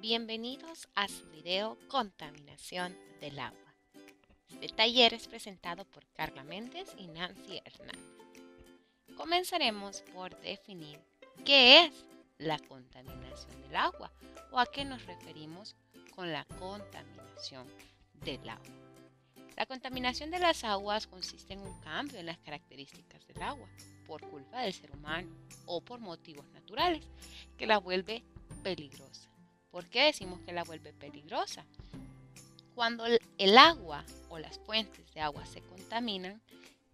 Bienvenidos a su video Contaminación del agua. Este taller es presentado por Carla Méndez y Nancy Hernández. Comenzaremos por definir qué es la contaminación del agua o a qué nos referimos con la contaminación del agua. La contaminación de las aguas consiste en un cambio en las características del agua por culpa del ser humano o por motivos naturales que la vuelve peligrosa. ¿Por qué decimos que la vuelve peligrosa? Cuando el agua o las fuentes de agua se contaminan,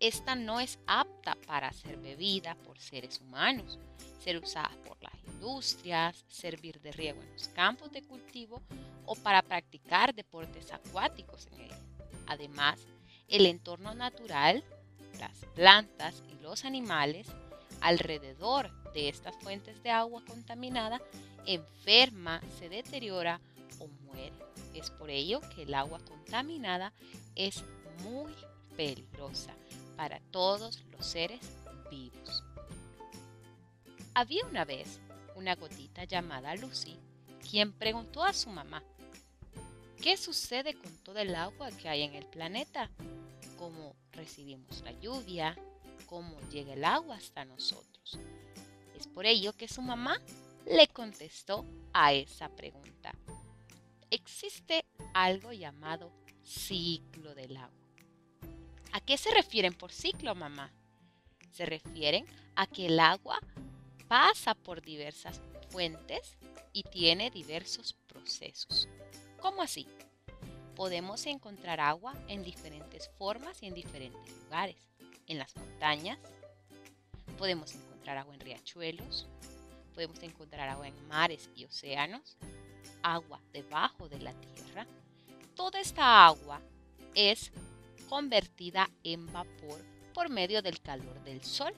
esta no es apta para ser bebida por seres humanos, ser usada por las industrias, servir de riego en los campos de cultivo o para practicar deportes acuáticos en ella. Además, el entorno natural, las plantas y los animales alrededor de estas fuentes de agua contaminada enferma, se deteriora o muere. Es por ello que el agua contaminada es muy peligrosa para todos los seres vivos. Había una vez una gotita llamada Lucy, quien preguntó a su mamá, ¿qué sucede con todo el agua que hay en el planeta? ¿Cómo recibimos la lluvia? ¿Cómo llega el agua hasta nosotros? Es por ello que su mamá le contestó a esa pregunta. Existe algo llamado ciclo del agua. ¿A qué se refieren por ciclo, mamá? Se refieren a que el agua pasa por diversas fuentes y tiene diversos procesos. ¿Cómo así? Podemos encontrar agua en diferentes formas y en diferentes lugares. En las montañas, podemos encontrar agua en riachuelos, podemos encontrar agua en mares y océanos, agua debajo de la tierra. Toda esta agua es convertida en vapor por medio del calor del sol.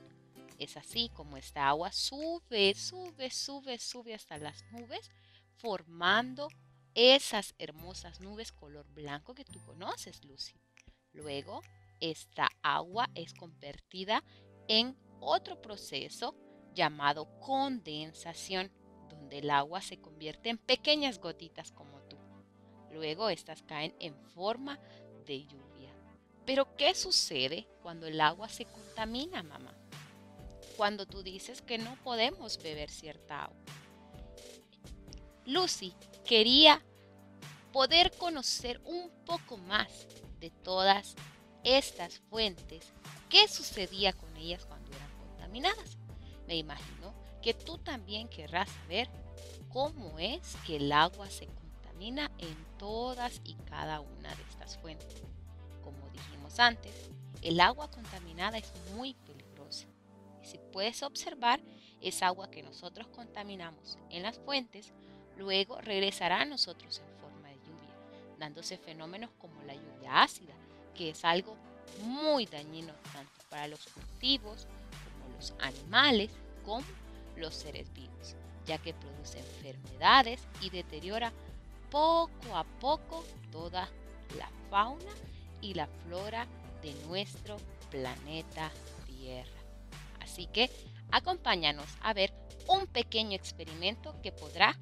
Es así como esta agua sube, sube, sube, sube hasta las nubes, formando esas hermosas nubes color blanco que tú conoces, Lucy. Luego, esta agua es convertida en otro proceso llamado condensación, donde el agua se convierte en pequeñas gotitas como tú. Luego estas caen en forma de lluvia. Pero ¿qué sucede cuando el agua se contamina, mamá? Cuando tú dices que no podemos beber cierta agua. Lucy quería poder conocer un poco más de todas estas fuentes, qué sucedía con ellas cuando Me imagino que tú también querrás saber cómo es que el agua se contamina en todas y cada una de estas fuentes. Como dijimos antes, el agua contaminada es muy peligrosa. Si puedes observar, es agua que nosotros contaminamos en las fuentes, luego regresará a nosotros en forma de lluvia, dándose fenómenos como la lluvia ácida, que es algo muy dañino tanto para los cultivos los animales como los seres vivos, ya que produce enfermedades y deteriora poco a poco toda la fauna y la flora de nuestro planeta Tierra. Así que acompáñanos a ver un pequeño experimento que podrá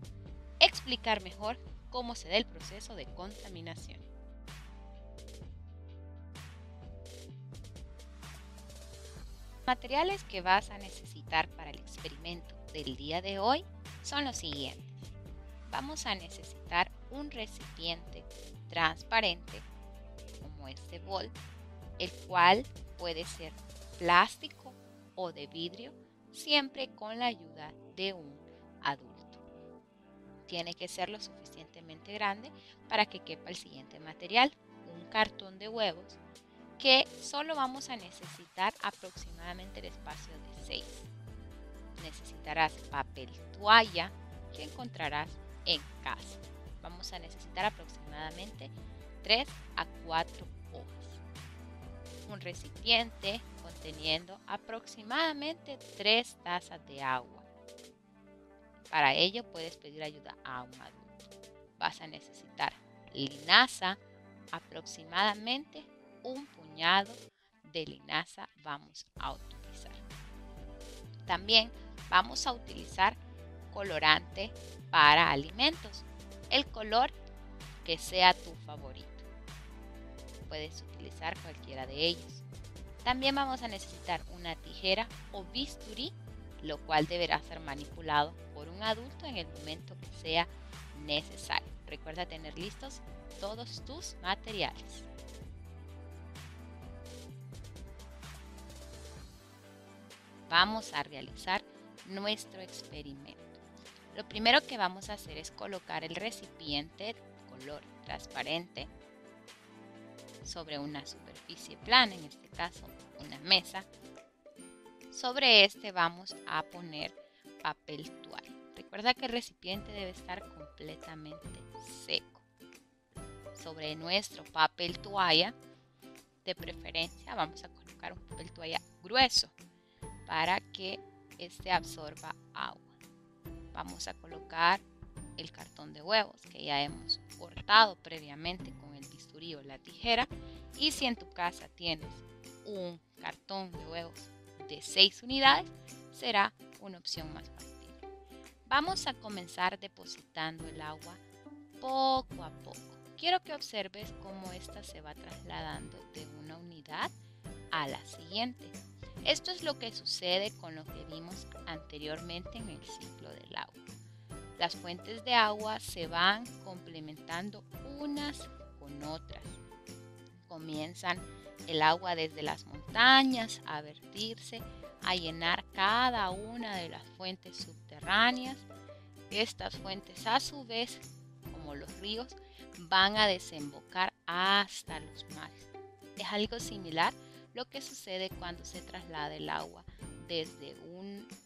explicar mejor cómo se da el proceso de contaminación. Materiales que vas a necesitar para el experimento del día de hoy son los siguientes. Vamos a necesitar un recipiente transparente como este bol, el cual puede ser plástico o de vidrio, siempre con la ayuda de un adulto. Tiene que ser lo suficientemente grande para que quepa el siguiente material, un cartón de huevos que solo vamos a necesitar aproximadamente el espacio de 6. Necesitarás papel toalla que encontrarás en casa. Vamos a necesitar aproximadamente 3 a 4 hojas. Un recipiente conteniendo aproximadamente 3 tazas de agua. Para ello puedes pedir ayuda a un adulto. Vas a necesitar linaza aproximadamente un puñado de linaza vamos a utilizar. También vamos a utilizar colorante para alimentos. el color que sea tu favorito. Puedes utilizar cualquiera de ellos. También vamos a necesitar una tijera o bisturí, lo cual deberá ser manipulado por un adulto en el momento que sea necesario. Recuerda tener listos todos tus materiales. Vamos a realizar nuestro experimento. Lo primero que vamos a hacer es colocar el recipiente color transparente sobre una superficie plana, en este caso una mesa. Sobre este vamos a poner papel toalla. Recuerda que el recipiente debe estar completamente seco. Sobre nuestro papel toalla, de preferencia vamos a colocar un papel toalla grueso para que este absorba agua. Vamos a colocar el cartón de huevos que ya hemos cortado previamente con el bisturí o la tijera. Y si en tu casa tienes un cartón de huevos de 6 unidades, será una opción más factible. Vamos a comenzar depositando el agua poco a poco. Quiero que observes cómo esta se va trasladando de una unidad a la siguiente. Esto es lo que sucede con lo que vimos anteriormente en el ciclo del agua. Las fuentes de agua se van complementando unas con otras. Comienzan el agua desde las montañas a vertirse, a llenar cada una de las fuentes subterráneas. Estas fuentes a su vez, como los ríos, van a desembocar hasta los mares. Es algo similar lo que sucede cuando se traslada el agua desde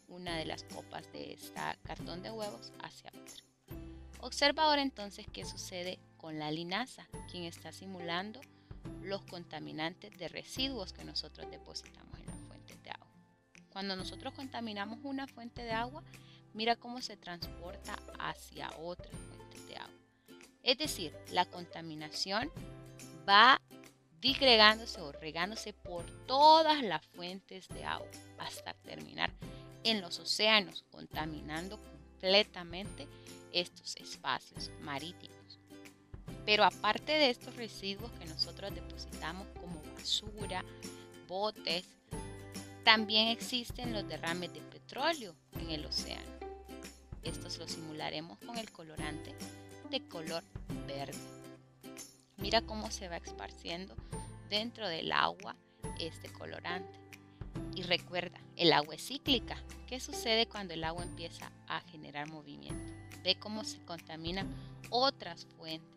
una de las copas de este cartón de huevos hacia otra. Observa ahora entonces qué sucede con la linaza, quien está simulando los contaminantes de residuos que nosotros depositamos en las fuentes de agua. Cuando nosotros contaminamos una fuente de agua, mira cómo se transporta hacia otra fuente de agua. Es decir, la contaminación va digregándose o regándose por todas las fuentes de agua hasta terminar en los océanos, contaminando completamente estos espacios marítimos. Pero aparte de estos residuos que nosotros depositamos como basura, botes, también existen los derrames de petróleo en el océano. Estos los simularemos con el colorante de color verde. Mira cómo se va esparciendo dentro del agua este colorante. Y recuerda, el agua es cíclica. ¿Qué sucede cuando el agua empieza a generar movimiento? Ve cómo se contaminan otras fuentes.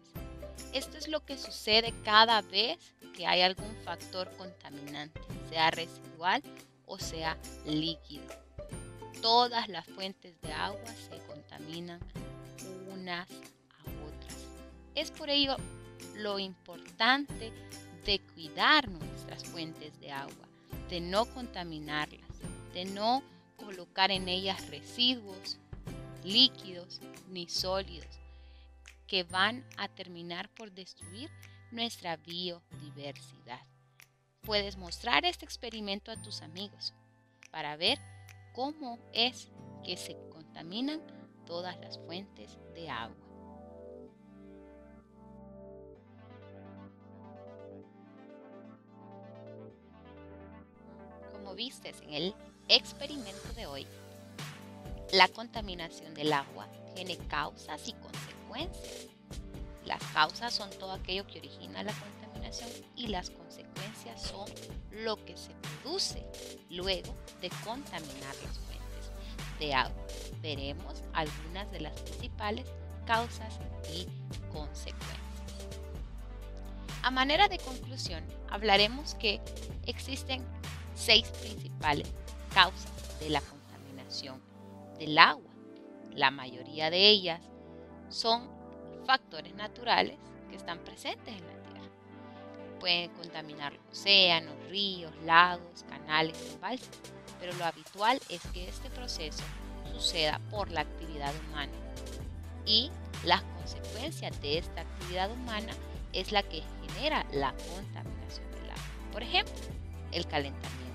Esto es lo que sucede cada vez que hay algún factor contaminante, sea residual o sea líquido. Todas las fuentes de agua se contaminan unas a otras. Es por ello lo importante de cuidar nuestras fuentes de agua, de no contaminarlas, de no colocar en ellas residuos líquidos ni sólidos que van a terminar por destruir nuestra biodiversidad. Puedes mostrar este experimento a tus amigos para ver cómo es que se contaminan todas las fuentes de agua. Vistes en el experimento de hoy, la contaminación del agua tiene causas y consecuencias. Las causas son todo aquello que origina la contaminación y las consecuencias son lo que se produce luego de contaminar las fuentes de agua. Veremos algunas de las principales causas y consecuencias. A manera de conclusión, hablaremos que existen seis principales causas de la contaminación del agua. La mayoría de ellas son factores naturales que están presentes en la Tierra. Pueden contaminar los océanos, ríos, lagos, canales, embalses, pero lo habitual es que este proceso suceda por la actividad humana. Y las consecuencias de esta actividad humana es la que genera la contaminación del agua. Por ejemplo, el calentamiento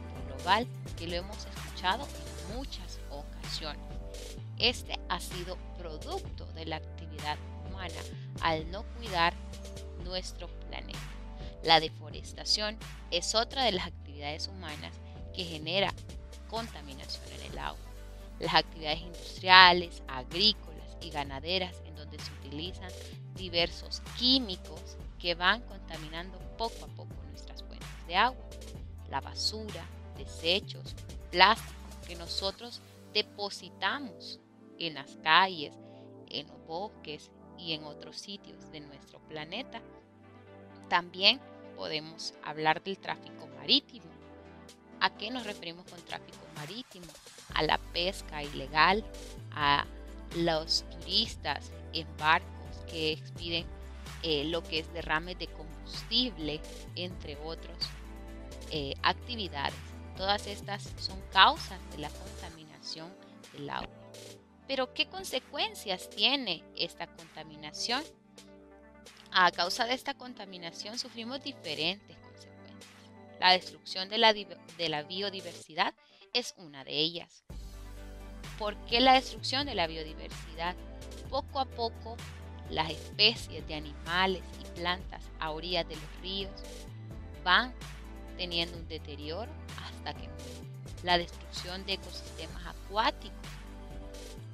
que lo hemos escuchado en muchas ocasiones. Este ha sido producto de la actividad humana al no cuidar nuestro planeta. La deforestación es otra de las actividades humanas que genera contaminación en el agua. Las actividades industriales, agrícolas y ganaderas en donde se utilizan diversos químicos que van contaminando poco a poco nuestras fuentes de agua. La basura, desechos, plásticos que nosotros depositamos en las calles, en los bosques y en otros sitios de nuestro planeta. También podemos hablar del tráfico marítimo. ¿A qué nos referimos con tráfico marítimo? A la pesca ilegal, a los turistas en barcos que expiden eh, lo que es derrame de combustible, entre otras eh, actividades. Todas estas son causas de la contaminación del agua. Pero ¿qué consecuencias tiene esta contaminación? A causa de esta contaminación sufrimos diferentes consecuencias. La destrucción de la, de la biodiversidad es una de ellas. ¿Por qué la destrucción de la biodiversidad? Poco a poco las especies de animales y plantas a orillas de los ríos van teniendo un deterioro La destrucción de ecosistemas acuáticos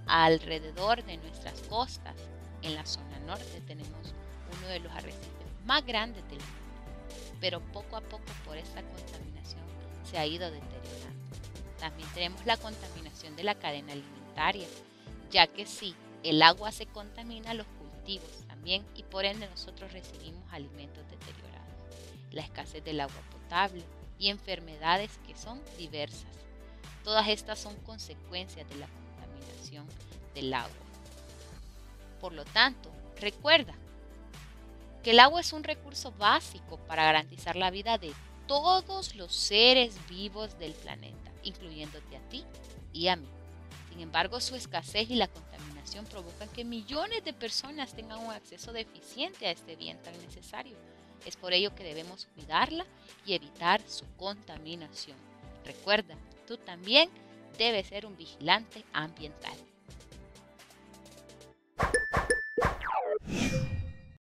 alrededor de nuestras costas. En la zona norte tenemos uno de los arrecifes más grandes del mundo, pero poco a poco por esta contaminación se ha ido deteriorando. También tenemos la contaminación de la cadena alimentaria, ya que si el agua se contamina, los también y por ende nosotros recibimos alimentos deteriorados, la escasez del agua potable y enfermedades que son diversas. Todas estas son consecuencias de la contaminación del agua. Por lo tanto, recuerda que el agua es un recurso básico para garantizar la vida de todos los seres vivos del planeta, incluyéndote a ti y a mí. Sin embargo, su escasez y la contaminación provocan que millones de personas tengan un acceso deficiente a este bien tan necesario. Es por ello que debemos cuidarla y evitar su contaminación. Recuerda, tú también debes ser un vigilante ambiental.